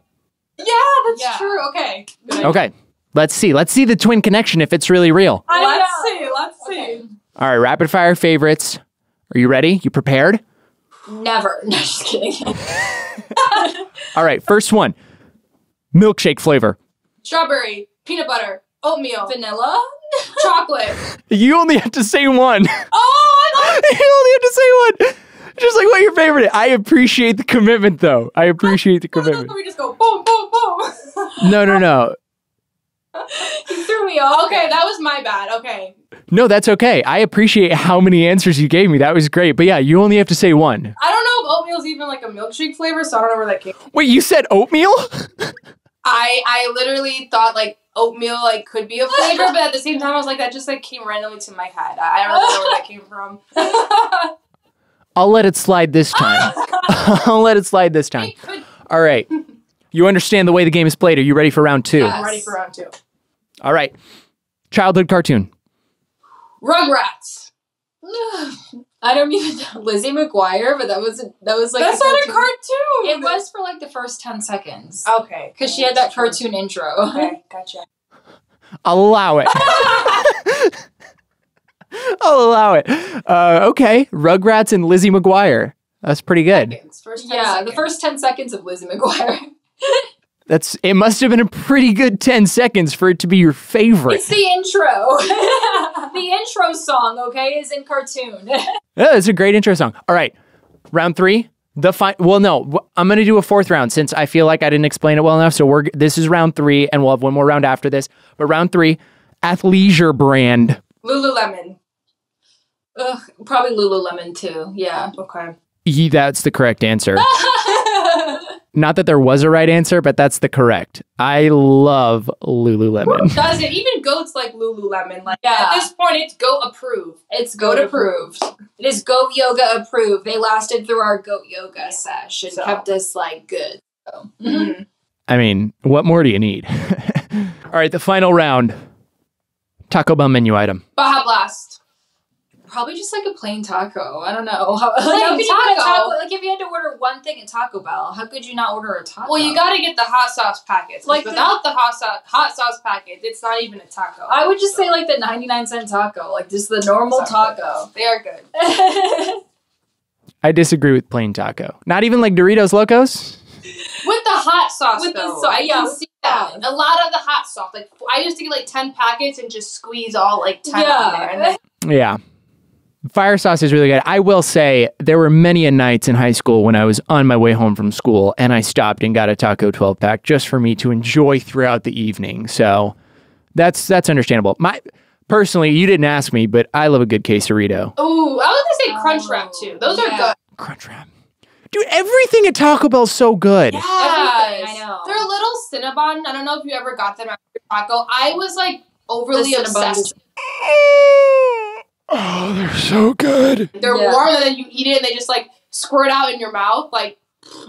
Yeah, that's Yeah. true. Okay. Okay. Let's see. Let's see the twin connection if it's really real. Let's know. see. Let's Okay. see. All right. Rapid fire favorites. Are you ready? You prepared? Never. No, just kidding. All right. First one. Milkshake flavor. Strawberry, peanut butter, oatmeal, Vanilla? chocolate. You only have to say one. Oh, you only have to say one. Just like what your favorite is. I appreciate the commitment, though. I appreciate the commitment. we just go boom, boom, boom. No, no, no. You threw me off. okay, that was my bad. Okay. No, that's okay. I appreciate how many answers you gave me. That was great. But yeah, you only have to say one. I don't know if oatmeal's even like a milkshake flavor, so I don't know where that came. from. Wait, you said oatmeal? I I literally thought like oatmeal like could be a flavor, but at the same time I was like that just like came randomly to my head. I don't really know where that came from. I'll let it slide this time. I'll let it slide this time. All right. You understand the way the game is played. Are you ready for round two? Yeah. I'm ready for round two. All right. Childhood cartoon. Rugrats. I don't even know Lizzie McGuire, but that was that was like That's a not a cartoon. cartoon. It was for like the first ten seconds Okay. because she had that cartoon intro. Okay, gotcha. I'll allow it. I'll allow it. Uh, okay. Rugrats and Lizzie McGuire. That's pretty good. First 10 yeah, the first ten seconds of Lizzie McGuire. That's it must have been a pretty good 10 seconds for it to be your favorite. It's the intro. the intro song, okay, is in cartoon. Yeah, it's a great intro song. All right. Round 3. The fi- well no, I'm going to do a fourth round since I feel like I didn't explain it well enough. So we're this is round 3 and we'll have one more round after this. But round 3, athleisure brand. Lululemon. Ugh, probably Lululemon too. Yeah. Okay. Ye- that's the correct answer. Not that there was a right answer, but that's the correct. I love Lululemon. Does it? Even goats like Lululemon. Like Yeah. at this point, it's goat approved. It's goat approved. It is goat yoga approved. They lasted through our goat yoga sesh and So. kept us like good. So. Mhm. I mean, what more do you need? All right, the final round. Taco Bell menu item. Baja Blast. Probably just like a plain taco. I don't know. How, like, Plain how could a taco? taco? Like if you had to order one thing at Taco Bell, how could you not order a taco? Well, you got to get the hot sauce packets. Like Like the- without the, hot sauce hot sauce packet, it's not even a taco. I would just say like the ninety nine cent taco, like just the normal taco. They are good. I disagree with plain taco. Not even like Doritos Locos. With the hot sauce, With the though, sau- I yeah, can see that. yeah. A lot of the hot sauce. Like I used to get like ten packets and just squeeze all like ten Yeah. on there, and then Yeah. Fire sauce is really good. I will say there were many a nights in high school when I was on my way home from school and I stopped and got a taco 12 pack just for me to enjoy throughout the evening. So that's that's understandable. My personally, you didn't ask me, but I love a good quesarito. Oh, I was gonna say oh, crunch wrap Oh, too. Those are yeah. good. Crunch wrap. Dude, everything at Taco Bell's so good. Yes. Everything, I know. They're a little Cinnabon. I don't know if you ever got them at your taco. I was like overly obsessed. Oh, they're so good. They're Yeah. warm and then you eat it and they just like squirt out in your mouth. Like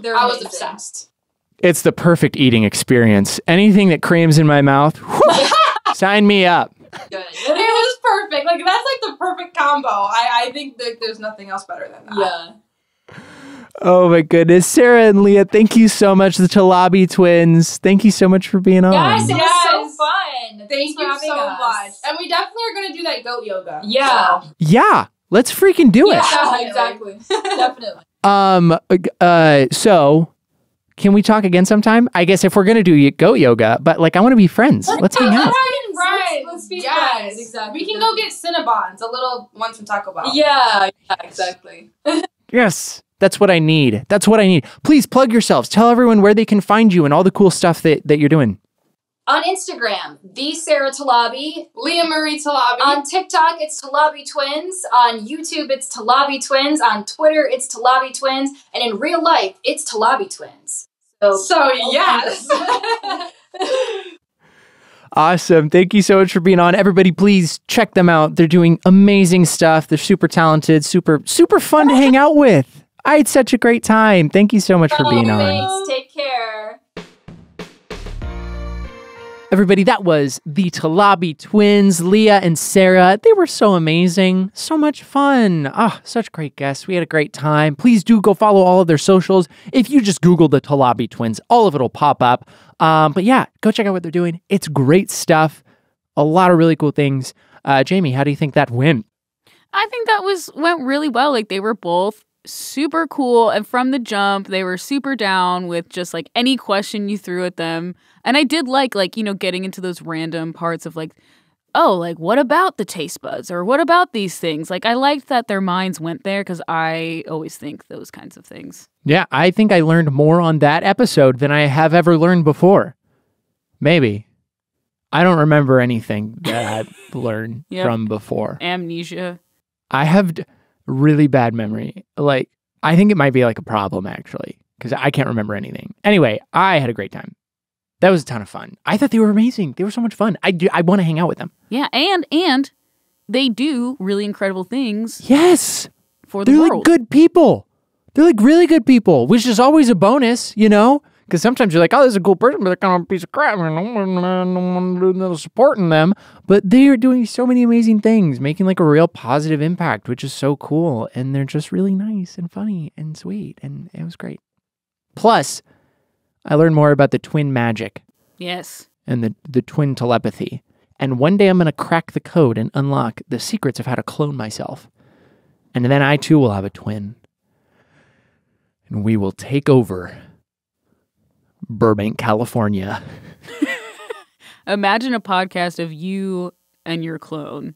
They're I was amazing. obsessed. It's the perfect eating experience. Anything that creams in my mouth, whew, sign me up. Good. It was perfect. Like that's like the perfect combo. I, I think that there's nothing else better than that. yeah. Oh my goodness. Sarah and Leah, thank you so much. The Talabi twins. Thank you so much for being on. Guys, it was Yes. so fun. Thanks Thank for you having so us. much. And we definitely are gonna do that goat yoga. Yeah. So, yeah, let's freaking do it. Yeah, exactly. Definitely. Um uh so can we talk again sometime? I guess if we're gonna do goat yoga, but like I want to be friends. Let's hang out. Right. Let's- let's be yes. friends, exactly. We can go get Cinnabons, a little ones from Taco Bell. Yeah, yeah, exactly. Yes. That's what I need. That's what I need. Please plug yourselves. Tell everyone where they can find you and all the cool stuff that, that you're doing. On Instagram, the Sarah Talabi. Leah Marie Talabi. On TikTok, it's Talabi Twins. On YouTube, it's Talabi Twins. On Twitter, it's Talabi Twins. And in real life, it's Talabi Twins. So, so yes. Awesome. Thank you so much for being on. Everybody, please check them out. They're doing amazing stuff. They're super talented, super, super fun to hang out with. I had such a great time. Thank you so much for Oh, being on. thanks. Take care. Everybody, that was the Talabi twins, Leah and Sarah. They were so amazing. So much fun. Ah, such great guests. We had a great time. Please do go follow all of their socials. If you just Google the Talabi twins, all of it will pop up. Um, but yeah, go check out what they're doing. It's great stuff. A lot of really cool things. Uh, Jamie, how do you think that went? I think that was went really well. Like they were both super cool and from the jump they were super down with just like any question you threw at them. And I did like like you know getting into those random parts of like oh like what about the taste buds or what about these things? Like I liked that their minds went there cuz I always think those kinds of things. Yeah, I think I learned more on that episode than I have ever learned before. Maybe. I don't remember anything that I learned Yep. from before. Amnesia. I have d- really bad memory. Like, I think it might be like a problem actually, because I can't remember anything. Anyway, I had a great time. That was a ton of fun. I thought they were amazing. They were so much fun. I do. I want to hang out with them. Yeah, and and they do really incredible things Yes, for the they're world. like good people. They're like really good people, which is always a bonus, you know. Because sometimes you're like, oh, this is a cool person, but they're kind of a piece of crap. and I'm not supporting them. But they are doing so many amazing things, making like a real positive impact, which is so cool. And they're just really nice and funny and sweet. And it was great. Plus, I learned more about the twin magic yes. and the, the twin telepathy. And one day I'm going to crack the code and unlock the secrets of how to clone myself. And then I too will have a twin. And we will take over Burbank, California. Imagine a podcast of you and your clone.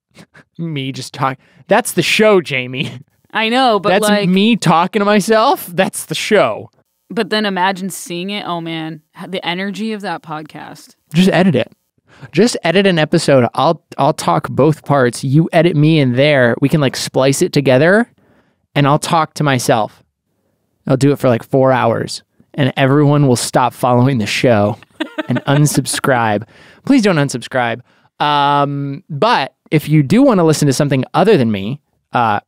Me just talk. That's the show, Jamie. I know, but That's like me talking to myself. That's the show. But then imagine seeing it. Oh man, the energy of that podcast. Just edit it. Just edit an episode. I'll I'll talk both parts. You edit me in there. We can like splice it together and I'll talk to myself. I'll do it for like 4 hours and everyone will stop following the show and unsubscribe. Please don't unsubscribe. Um, but if you do want to listen to something other than me, uh,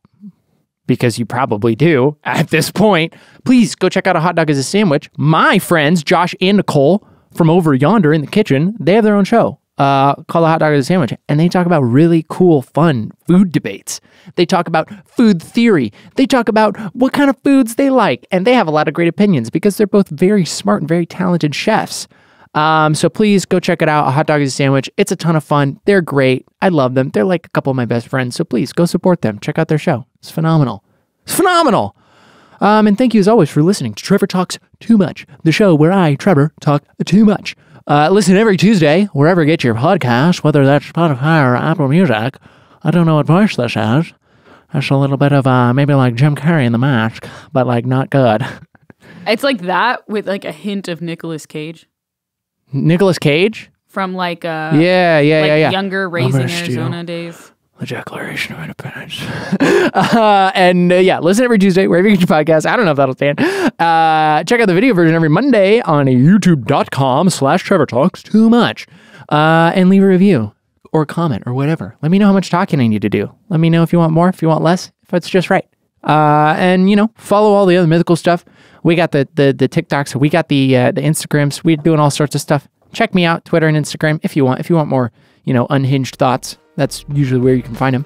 because you probably do at this point, please go check out A Hot Dog as a Sandwich. My friends, Josh and Nicole from over yonder in the kitchen, they have their own show uh, called A Hot Dog a Sandwich. And they talk about really cool, fun food debates. They talk about food theory. They talk about what kind of foods they like. And they have a lot of great opinions because they're both very smart and very talented chefs. Um, so please go check it out. A hot dog is a sandwich. It's a ton of fun. They're great. I love them. They're like a couple of my best friends. So please go support them. Check out their show. It's phenomenal. It's phenomenal. Um, and thank you as always for listening to Trevor Talks Too Much, the show where I, Trevor, talk too much. Uh, listen every Tuesday, wherever you get your podcast, whether that's Spotify or Apple Music. I don't know what voice this is. That's a little bit of uh, maybe like Jim Carrey in the mask, but like not good. It's like that with like a hint of Nicolas Cage Nicolas Cage? from like uh yeah, yeah, like yeah, yeah. younger raising Arizona days. The Declaration of Independence. uh, and uh, yeah, listen every Tuesday, wherever you get your podcast. I don't know if that'll stand. Uh, check out the video version every Monday on youtube.com slash Trevor Talks Too Much. Uh, and leave a review or a comment or whatever. Let me know how much talking I need to do. Let me know if you want more, if you want less, if it's just right. Uh, and you know, follow all the other mythical stuff. We got the the the TikToks, we got the uh, the Instagrams. We're doing all sorts of stuff. Check me out, Twitter and Instagram, if you want. If you want more, you know, unhinged thoughts, that's usually where you can find them.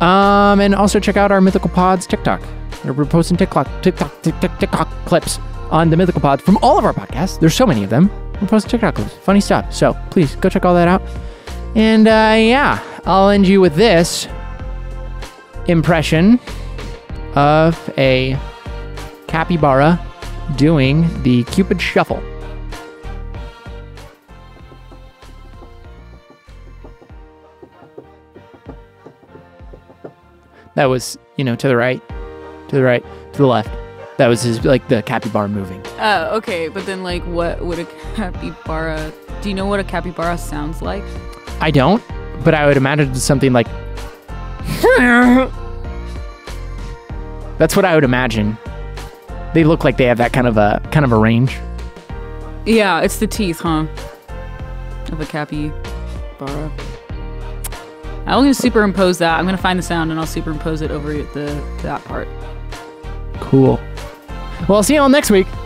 Um, and also check out our Mythical Pods TikTok. We're posting TikTok, TikTok, TikTok, TikTok clips on the Mythical Pod from all of our podcasts. There's so many of them. We're posting TikTok clips, funny stuff. So please go check all that out. And uh, yeah, I'll end you with this impression of a capybara doing the Cupid Shuffle. That was, you know, to the right, to the right, to the left. That was his, like, the capybara moving. Oh, okay. But then like what would a capybara do you know what a capybara sounds like? I don't, but I would imagine something like. That's what I would imagine. They look like they have that kind of a kind of a range. Yeah, it's the teeth, huh? Of a capybara. I'm going to superimpose that. I'm going to find the sound and I'll superimpose it over the that part. Cool. Well, I'll see you all next week.